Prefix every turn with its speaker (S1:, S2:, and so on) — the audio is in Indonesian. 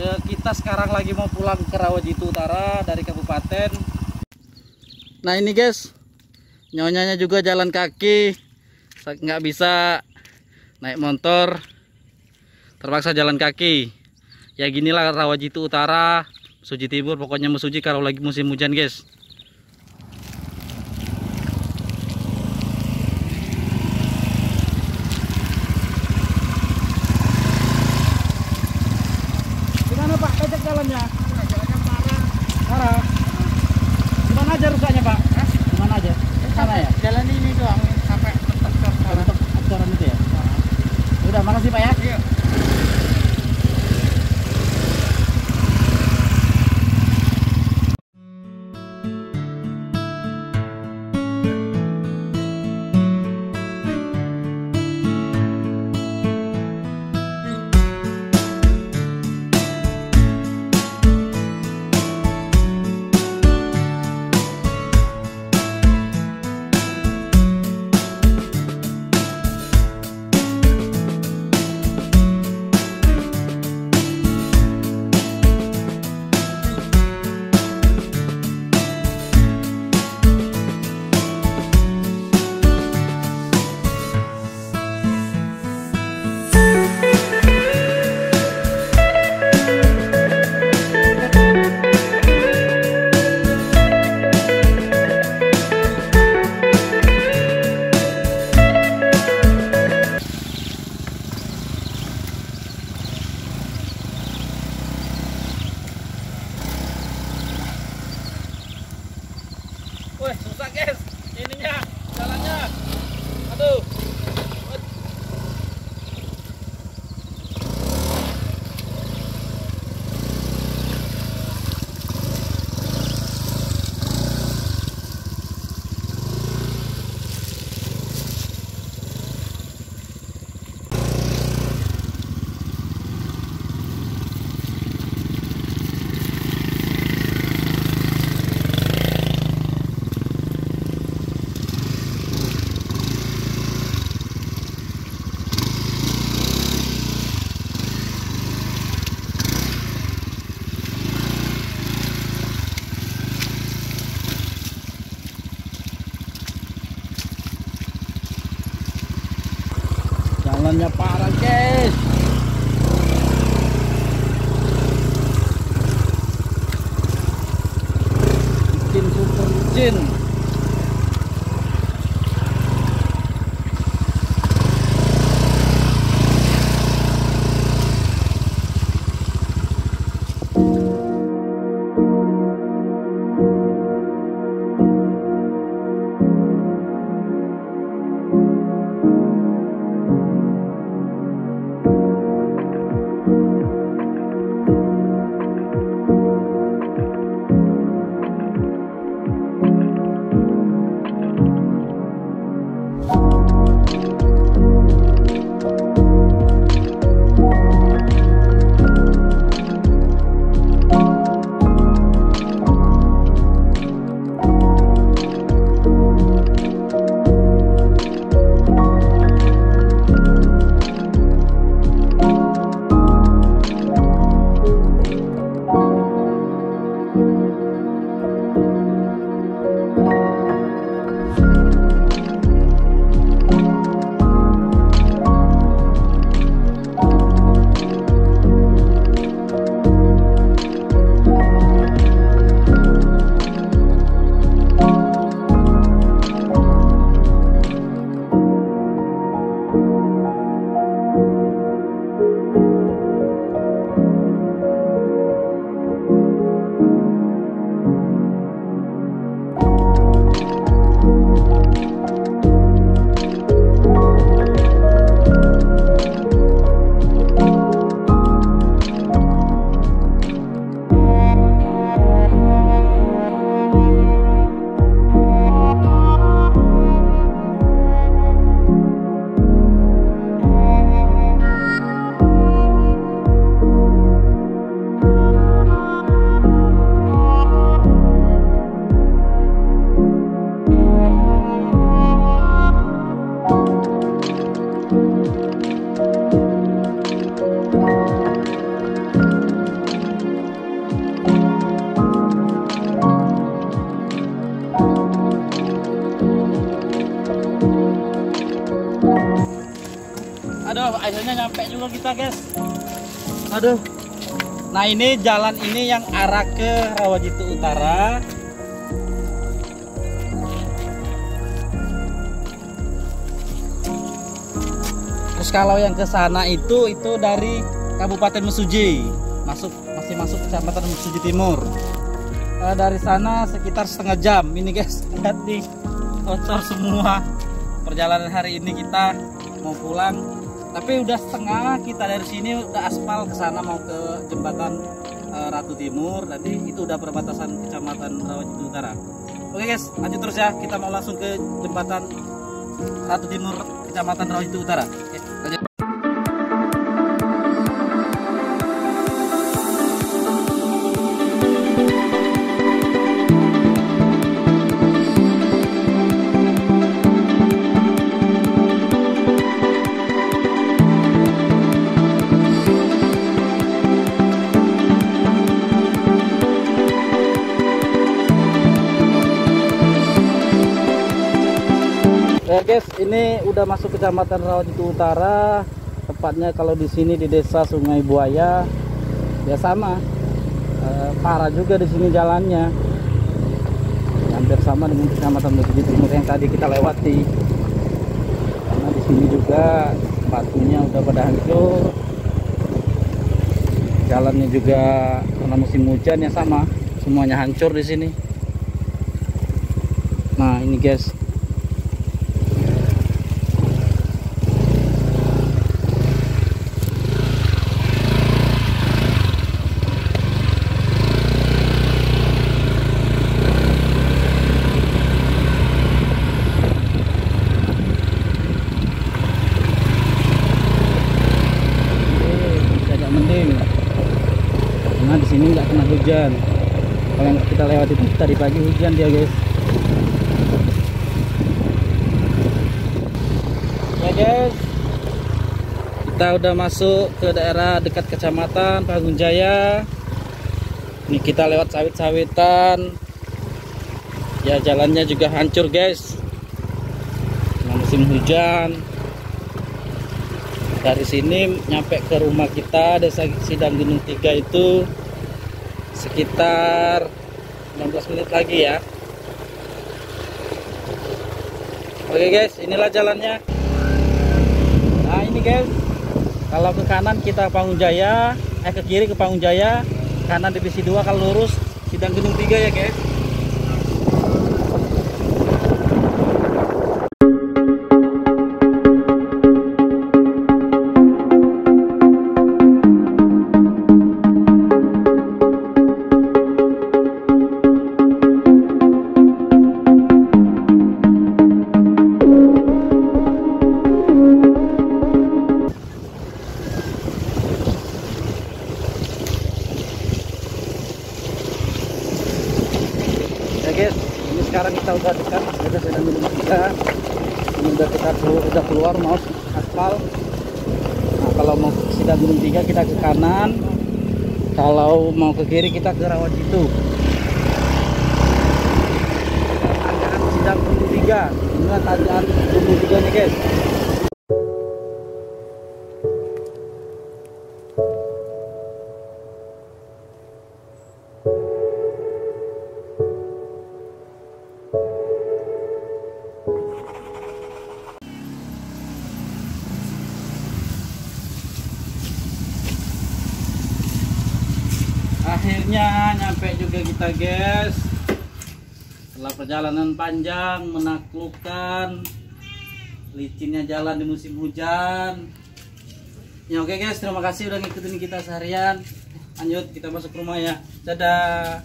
S1: Eh, kita sekarang lagi mau pulang ke Rawajitu Utara dari kabupaten. Nah ini guys, nyonyanya juga jalan kaki, nggak bisa naik motor, terpaksa jalan kaki. Ya ginilah Rawajitu Utara, Suji Timur, pokoknya Mesuji kalau lagi musim hujan guys. Gimana Pak, becek jalannya? Jalannya parah. Parah. Gimana aja rusaknya Pak? Gimana aja? Sana ya?
S2: Jalan ini doang sampai mentok ke sana.
S1: Itu ya? Udah, makasih Pak ya.
S2: Iya.
S1: Jalannya parah guys. Licin super licin. Akhirnya nyampe juga kita guys. Aduh. Nah ini jalan ini yang arah ke Rawajitu Utara. Terus kalau yang ke sana itu itu dari Kabupaten Mesuji. Masuk masih masuk Kecamatan Mesuji Timur. Eh, dari sana sekitar setengah jam. Ini guys lihat nih kotor semua. Perjalanan hari ini kita mau pulang tapi udah setengah kita dari sini udah aspal ke sana mau ke jembatan eh, Ratu Timur. Nanti itu udah perbatasan kecamatan Rawajitu Utara. Oke guys lanjut terus ya. Kita mau langsung ke jembatan Ratu Timur kecamatan Rawajitu Utara guys, ini udah masuk kecamatan Rawajitu Utara. Tepatnya kalau di sini di desa Sungai Buaya, ya sama. Eh, parah juga di sini jalannya. Hampir sama dengan kecamatan Mesuji Timur yang tadi kita lewati. Karena di sini juga batunya udah pada hancur. Jalannya juga karena musim hujan ya sama, semuanya hancur di sini. Nah ini guys, Oke, agak mending karena di sini nggak kena hujan. Kalau kita lewati itu tadi pagi hujan dia guys. Ya guys. Kita udah masuk ke daerah dekat kecamatan Pagung Jaya. Ini kita lewat sawit-sawitan. Ya jalannya juga hancur guys. Karena musim hujan. Dari sini nyampe ke rumah kita desa Sidang Gunung Tiga itu sekitar 16 menit lagi ya. Oke guys inilah jalannya. Nah ini guys. Kalau ke kanan kita Pangun Jaya eh ke kiri ke Pangun Jaya kanan divisi 2 kalau lurus Sidang Gunung Tiga ya guys udah keluar mau aspal nah kalau mau ke Gunung Tiga kita ke kanan. Kalau mau ke kiri kita ke Rawajitu tanjakan Sidang Gunung Tiga. Ini tanjakan Gunung Tiga nih guys akhirnya nyampe juga kita guys. Setelah perjalanan panjang menaklukkan licinnya jalan di musim hujan. Ya oke guys. Terima kasih udah ngikutin kita seharian. Lanjut kita masuk rumah ya. Dadah